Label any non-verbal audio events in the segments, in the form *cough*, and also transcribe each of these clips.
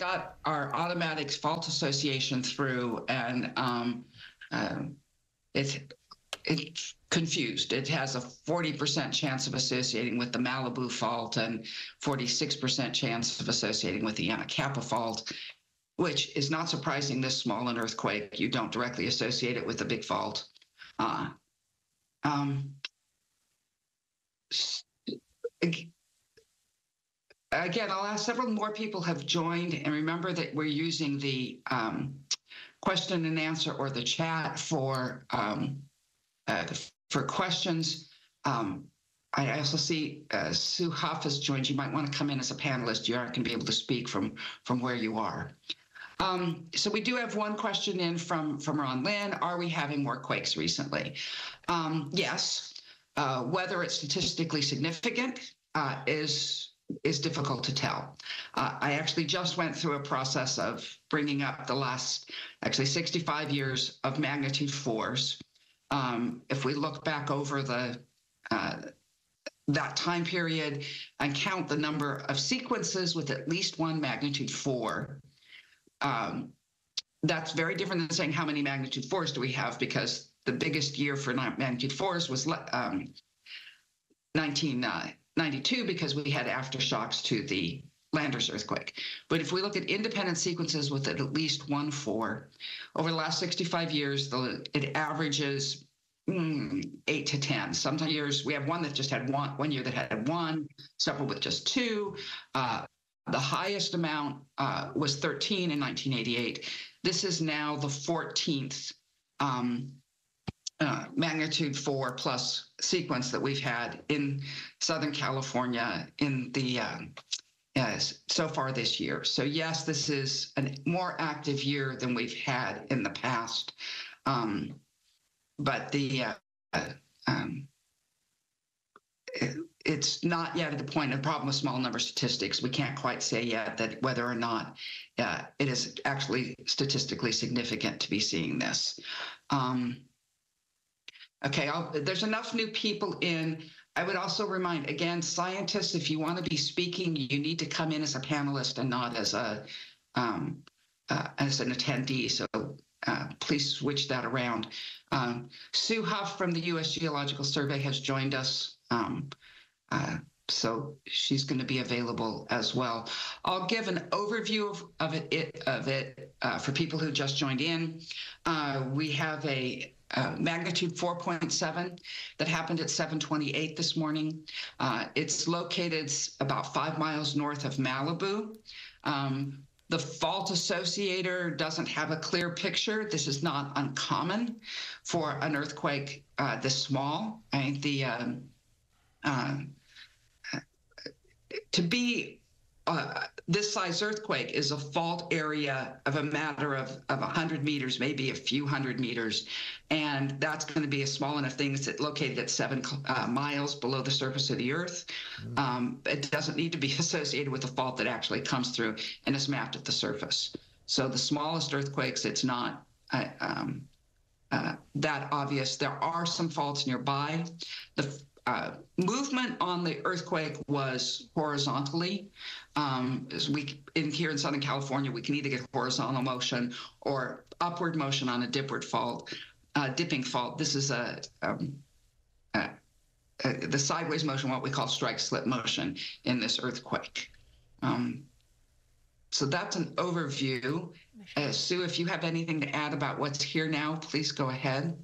got our automatic fault association through, and um, um, it's it's confused. It has a 40% chance of associating with the Malibu fault and 46% chance of associating with the Anacapa fault, which is not surprising this small an earthquake. You don't directly associate it with the big fault. Uh, um, again, I'll ask several more people have joined, and remember that we're using the um, question and answer or the chat for um, uh, for questions. Um, I also see uh, Sue Hough has joined. You might want to come in as a panelist. You aren't going to be able to speak from from where you are. Um, so we do have one question in from from Ron Lynn. Are we having more quakes recently? Um, yes. Uh, whether it's statistically significant uh, is is difficult to tell. Uh, I actually just went through a process of bringing up the last, actually 65 years of magnitude fours. Um, if we look back over the uh, that time period and count the number of sequences with at least one magnitude four, um, that's very different than saying how many magnitude fours do we have because the biggest year for magnitude fours was um, 19. Uh, 92 because we had aftershocks to the Landers earthquake. But if we look at independent sequences with at least one four, over the last 65 years, the, it averages mm, eight to 10. Some years we have one that just had one, one year that had one, several with just two. Uh, the highest amount uh, was 13 in 1988. This is now the 14th um, uh, magnitude four plus sequence that we've had in Southern California in the uh, uh, so far this year. So yes, this is a more active year than we've had in the past. Um, but the uh, um, it, it's not yet at the point of problem with small number statistics. We can't quite say yet that whether or not uh, it is actually statistically significant to be seeing this. Um, Okay, I'll, there's enough new people in. I would also remind again, scientists, if you want to be speaking, you need to come in as a panelist and not as a um, uh, as an attendee. So uh, please switch that around. Um, Sue Hough from the U.S. Geological Survey has joined us. Um, uh, so she's going to be available as well. I'll give an overview of, of it, of it uh, for people who just joined in. Uh, we have a uh, magnitude 4.7 that happened at 728 this morning. Uh, it's located about five miles north of Malibu. Um, the fault associator doesn't have a clear picture. This is not uncommon for an earthquake uh, this small. I think the um, uh, to be uh, this size earthquake is a fault area of a matter of, of 100 meters, maybe a few hundred meters. And that's going to be a small enough thing that's located at seven uh, miles below the surface of the earth. Mm-hmm. Um, it doesn't need to be *laughs* associated with a fault that actually comes through and is mapped at the surface. So the smallest earthquakes, it's not uh, um, uh, that obvious. There are some faults nearby. The uh, movement on the earthquake was horizontally. Um, we in here in Southern California, we can either get horizontal motion or upward motion on a dipward fault, uh, dipping fault. This is a, um, a, a, the sideways motion, what we call strike slip motion in this earthquake. Um, so that's an overview. Uh, Sue, if you have anything to add about what's here now, please go ahead.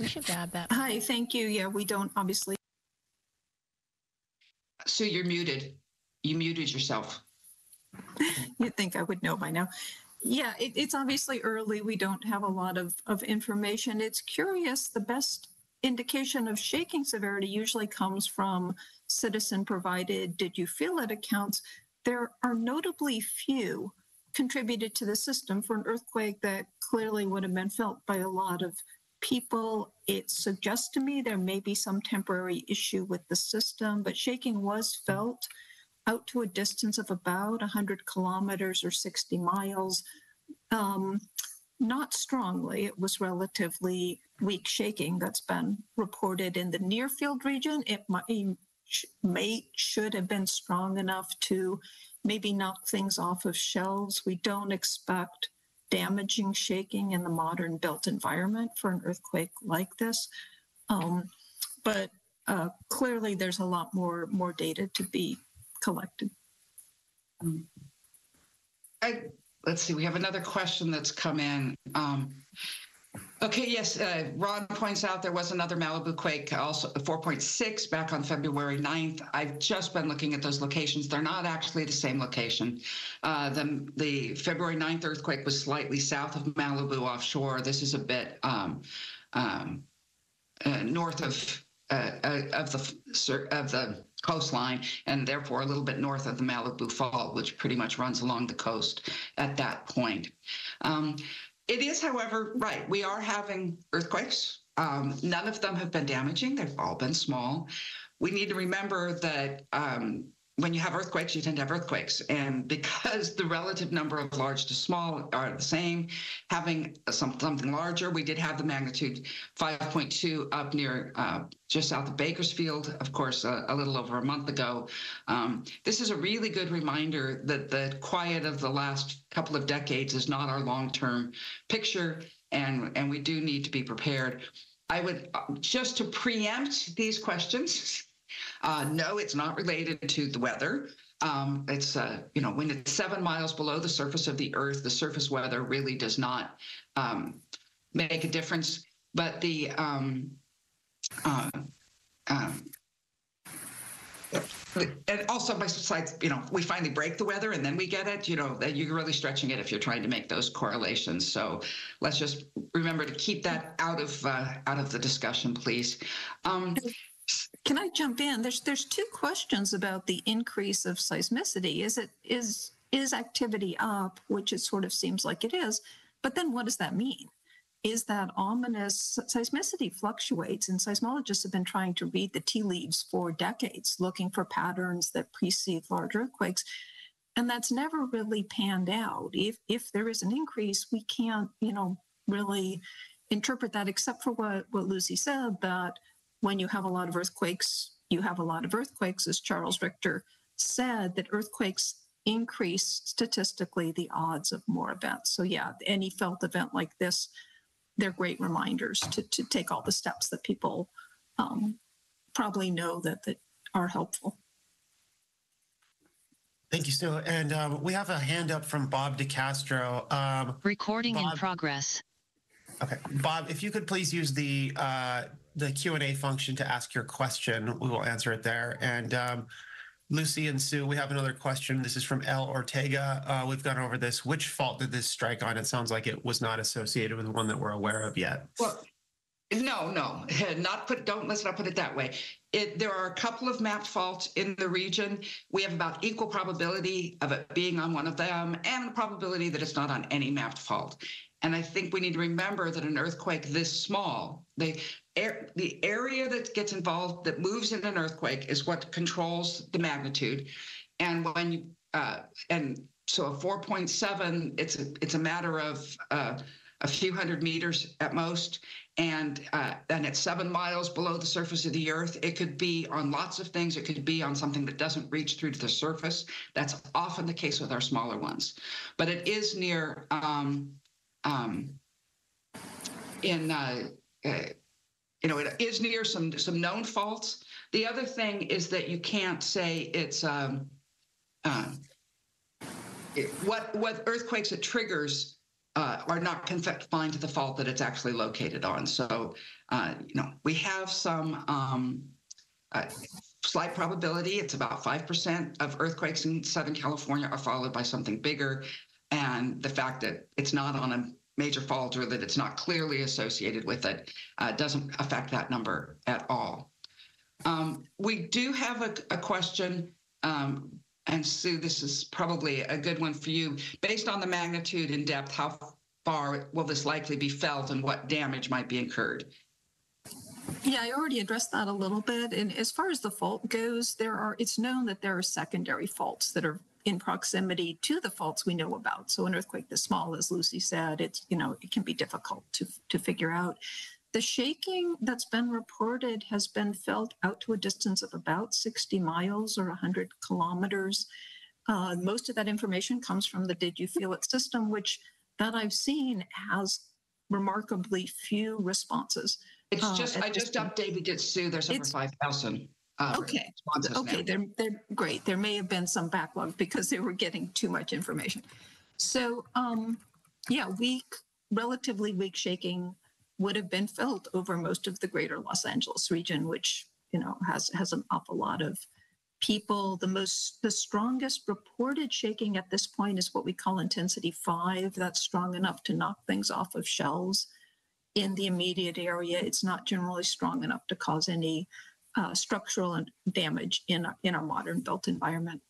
We should add that. Hi, thank you. Yeah, we don't obviously. Sue, you're muted. You muted yourself. *laughs* You'd think I would know by now. Yeah, it, it's obviously early. We don't have a lot of, of information. It's curious. The best indication of shaking severity usually comes from citizen provided did you feel it accounts. There are notably few contributed to the system for an earthquake that clearly would have been felt by a lot of people. It suggests to me there may be some temporary issue with the system, but shaking was felt out to a distance of about 100 kilometers or 60 miles. Um, not strongly. It was relatively weak shaking that's been reported in the near field region. It might, may should have been strong enough to maybe knock things off of shelves. We don't expect damaging shaking in the modern built environment for an earthquake like this. Um, but uh, clearly, there's a lot more more data to be collected. I, let's see, we have another question that's come in. Um, okay, yes, uh, Ron points out there was another Malibu quake, also 4.6 back on February 9th. I've just been looking at those locations. They're not actually the same location. Uh, the, the February 9th earthquake was slightly south of Malibu offshore. This is a bit um, um, uh, north of uh, uh, of the of the coastline, and therefore a little bit north of the Malibu Fault, which pretty much runs along the coast at that point. Um, it is, however, right. We are having earthquakes. Um, none of them have been damaging. They've all been small. We need to remember that um, when you have earthquakes, you tend to have earthquakes. And because the relative number of large to small are the same, having some, something larger, we did have the magnitude 5.2 up near uh, just south of Bakersfield, of course, uh, a little over a month ago. Um, this is a really good reminder that the quiet of the last couple of decades is not our long term picture, and, and we do need to be prepared. I would uh, just to preempt these questions. *laughs* Uh, no, it's not related to the weather. Um, it's, uh, you know, when it's seven miles below the surface of the Earth, the surface weather really does not um, make a difference. But the, um, uh, and also besides, you know, we finally break the weather and then we get it, you know, that you're really stretching it if you're trying to make those correlations. So let's just remember to keep that out of uh, out of the discussion, please. Um, can I jump in? There's there's two questions about the increase of seismicity. Is it is is activity up, which it sort of seems like it is, but then what does that mean? Is that ominous seismicity fluctuates, and seismologists have been trying to read the tea leaves for decades, looking for patterns that precede large earthquakes. And that's never really panned out. If if there is an increase, we can't, you know, really interpret that except for what, what Lucy said, that when you have a lot of earthquakes, you have a lot of earthquakes, as Charles Richter said, that earthquakes increase statistically the odds of more events. So, yeah, any felt event like this, they're great reminders to, to take all the steps that people um, probably know that, that are helpful. Thank you, Sue. And um, we have a hand up from Bob DeCastro. Um, Recording Bob, in progress. Okay, Bob, if you could please use the uh, the Q and A function to ask your question, we will answer it there. And um, Lucy and Sue, we have another question. This is from L Ortega. Uh, we've gone over this. Which fault did this strike on? It sounds like it was not associated with one that we're aware of yet. Well, no, no, *laughs* not put. Don't let's not put it that way. It, there are a couple of mapped faults in the region. We have about equal probability of it being on one of them, and the probability that it's not on any mapped fault. And I think we need to remember that an earthquake this small, the, air, the area that gets involved, that moves in an earthquake, is what controls the magnitude. And when you, uh, and so a 4.7, it's a, it's a matter of uh, a few hundred meters at most. And uh, at seven miles below the surface of the Earth, it could be on lots of things. It could be on something that doesn't reach through to the surface. That's often the case with our smaller ones. But it is near um, um, in uh, uh, you know it is near some some known faults. The other thing is that you can't say it's um, uh, it, what what earthquakes it triggers uh, are not confined to the fault that it's actually located on. So uh, you know we have some um, uh, slight probability. It's about five percent of earthquakes in Southern California are followed by something bigger and the fact that it's not on a major fault or that it's not clearly associated with it uh, doesn't affect that number at all. Um, we do have a, a question, um, and Sue, this is probably a good one for you. Based on the magnitude and depth, how far will this likely be felt and what damage might be incurred? Yeah, I already addressed that a little bit. And as far as the fault goes, there are it's known that there are secondary faults that are in proximity to the faults we know about. So an earthquake this small, as Lucy said, it's you know it can be difficult to to figure out. The shaking that's been reported has been felt out to a distance of about 60 miles or 100 kilometers. Uh, most of that information comes from the Did You Feel It system, which that I've seen has remarkably few responses. It's Uh, just, I just updated it, Sue. There's over 5,000 uh, Okay, Okay, they're, they're great. There may have been some backlog because they were getting too much information. So, um, yeah, weak, relatively weak shaking would have been felt over most of the greater Los Angeles region, which, you know, has, has an awful lot of people. The most, the strongest reported shaking at this point is what we call intensity five. That's strong enough to knock things off of shelves in the immediate area. It's not generally strong enough to cause any uh, structural damage in a, in a modern built environment.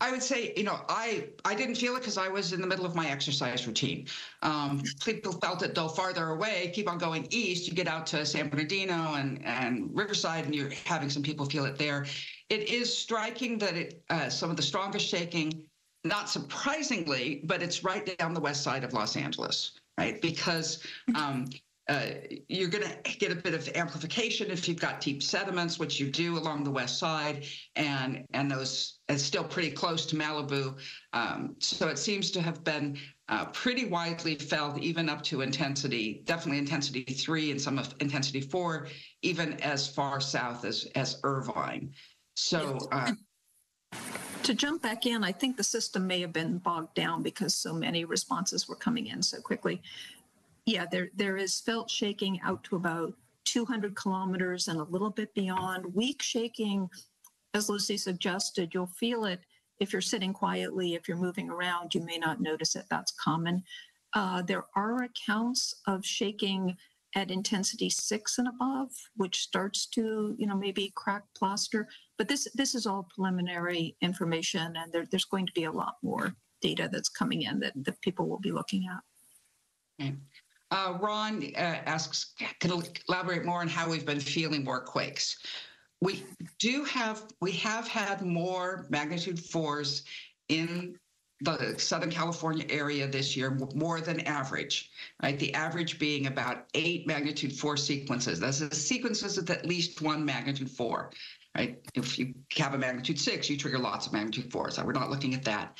I would say, you know, I I didn't feel it because I was in the middle of my exercise routine. Um, people felt it though farther away. Keep on going east, you get out to San Bernardino and and Riverside, and you're having some people feel it there. It is striking that it uh, some of the strongest shaking, not surprisingly, but it's right down the west side of Los Angeles, right? Because um, uh, you're going to get a bit of amplification if you've got deep sediments, which you do along the west side, and and those it's still pretty close to Malibu. Um, so it seems to have been uh, pretty widely felt, even up to intensity, definitely intensity three and some of intensity four, even as far south as as Irvine. So. Uh, To jump back in, I think the system may have been bogged down because so many responses were coming in so quickly. Yeah, there there is felt shaking out to about 200 kilometers and a little bit beyond. Weak shaking, as Lucy suggested, you'll feel it if you're sitting quietly. If you're moving around, you may not notice it. That's common. Uh, there are accounts of shaking at intensity six and above, which starts to, you know, maybe crack plaster. But this this is all preliminary information, and there, there's going to be a lot more data that's coming in that, that people will be looking at. Uh, Ron uh, asks, can elaborate more on how we've been feeling more quakes? We do have, we have had more magnitude fours in the Southern California area this year, more than average, right? The average being about eight magnitude four sequences. That's a sequences with at least one magnitude four, right? If you have a magnitude six, you trigger lots of magnitude fours. So we're not looking at that.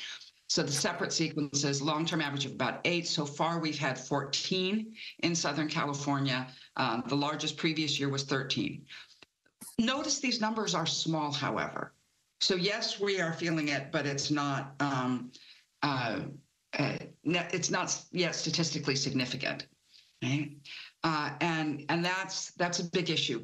So the separate sequences, long-term average of about eight. So far, we've had 14 in Southern California. Uh, the largest previous year was 13. Notice these numbers are small, however. So yes, we are feeling it, but it's not. Um, uh, uh, it's not yet statistically significant, right? Uh, and and that's that's a big issue.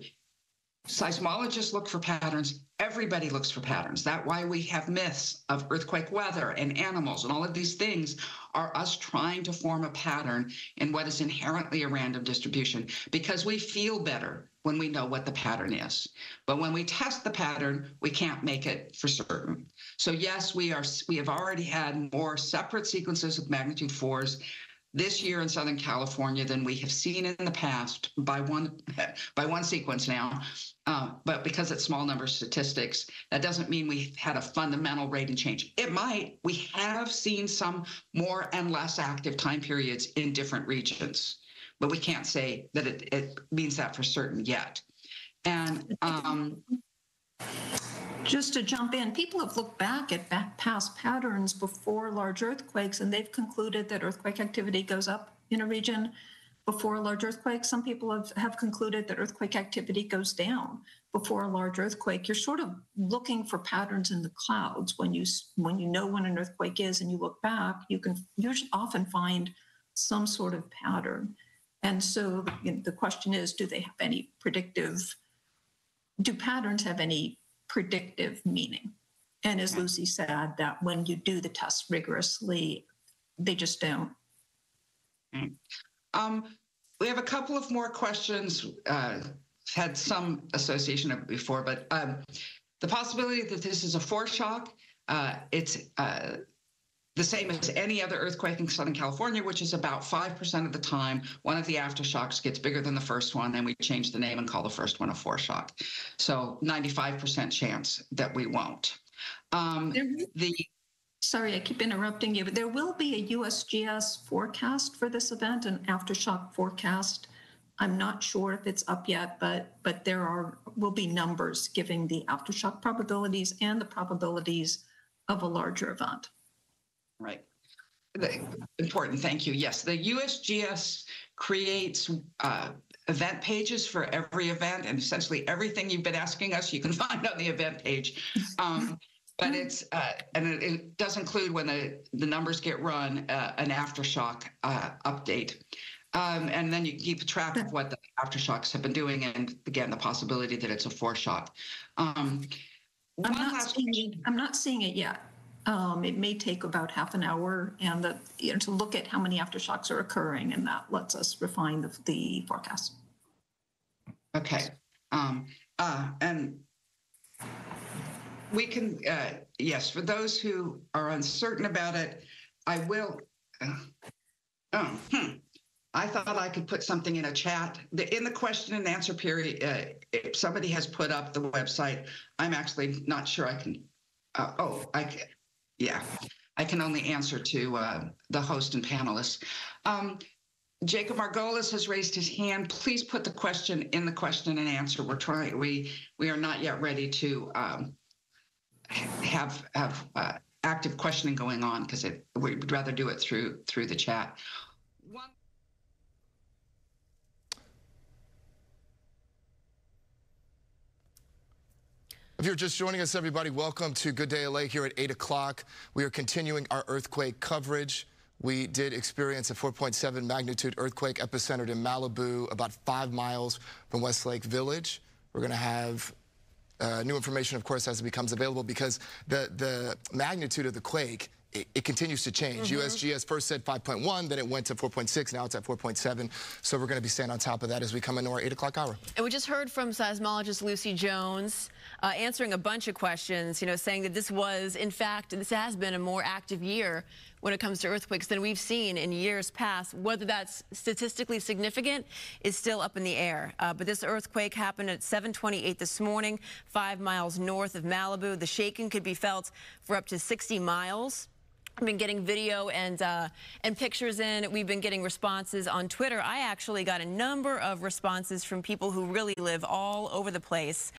Seismologists look for patterns. Everybody looks for patterns. That's why we have myths of earthquake weather and animals, and all of these things are us trying to form a pattern in what is inherently a random distribution because we feel better when we know what the pattern is. But when we test the pattern, we can't make it for certain. So yes, we are we have already had more separate sequences of magnitude fours this year in Southern California than we have seen in the past by one *laughs* by one sequence now. Uh, but because it's small number statistics, that doesn't mean we've had a fundamental rate and change. It might. We have seen some more and less active time periods in different regions, but we can't say that it, it means that for certain yet. And um, Just to jump in, people have looked back at back past patterns before large earthquakes, and they've concluded that earthquake activity goes up in a region before a large earthquake. Some people have, have concluded that earthquake activity goes down before a large earthquake. You're sort of looking for patterns in the clouds when you when you know when an earthquake is, and you look back. You can usually often find some sort of pattern. And so you know, the question is, do they have any predictive? Do patterns have any predictive meaning. And as Lucy said, that when you do the tests rigorously, they just don't. Um, we have a couple of more questions. Uh, had some association of it before, but um, the possibility that this is a foreshock, uh, it's uh, the same as any other earthquake in Southern California, which is about 5% of the time. One of the aftershocks gets bigger than the first one, and we change the name and call the first one a foreshock. So 95% chance that we won't. Um, the sorry, I keep interrupting you, but there will be a USGS forecast for this event, an aftershock forecast. I'm not sure if it's up yet, but but there are will be numbers giving the aftershock probabilities and the probabilities of a larger event. Right. Important, thank you. Yes, the USGS creates uh, event pages for every event, and essentially everything you've been asking us, you can *laughs* find on the event page. Um, But it's, uh, and it- it does include when the, the numbers get run, uh, an aftershock uh, update. Um, And then you can keep track of what the aftershocks have been doing, and again, the possibility that it's a foreshock. Um, I'm not seeing I'm not seeing it yet. Um, it may take about half an hour and the, you know, to look at how many aftershocks are occurring and that lets us refine the, the forecast. Okay. Um, uh, and we can, uh, yes, for those who are uncertain about it, I will. Uh, oh, hmm. I thought I could put something in a chat. The, in the question and answer period, uh, if somebody has put up the website, I'm actually not sure I can. Uh, oh, I. Yeah, I can only answer to uh, the host and panelists. Um, Jacob Margolis has raised his hand. Please put the question in the question and answer. We're trying, we, we are not yet ready to um, have, have uh, active questioning going on because we'd rather do it through, through the chat. If you're just joining us, everybody, welcome to Good Day LA here at 8 o'clock. We are continuing our earthquake coverage. We did experience a 4.7 magnitude earthquake epicentered in Malibu, about five miles from Westlake Village. We're going to have uh, new information, of course, as it becomes available because the, the magnitude of the quake, it, it continues to change. USGS first said 5.1, then it went to 4.6, now it's at 4.7. So we're going to be staying on top of that as we come into our 8 o'clock hour. And we just heard from seismologist Lucy Jones uh, answering a bunch of questions, you know, saying that this was, in fact, this has been a more active year when it comes to earthquakes than we've seen in years past. Whether that's statistically significant is still up in the air. Uh, but this earthquake happened at 728 this morning, five miles north of Malibu. The shaking could be felt for up to 60 miles. We've been getting video and uh, and pictures in. We've been getting responses on Twitter. I actually got a number of responses from people who really live all over the place.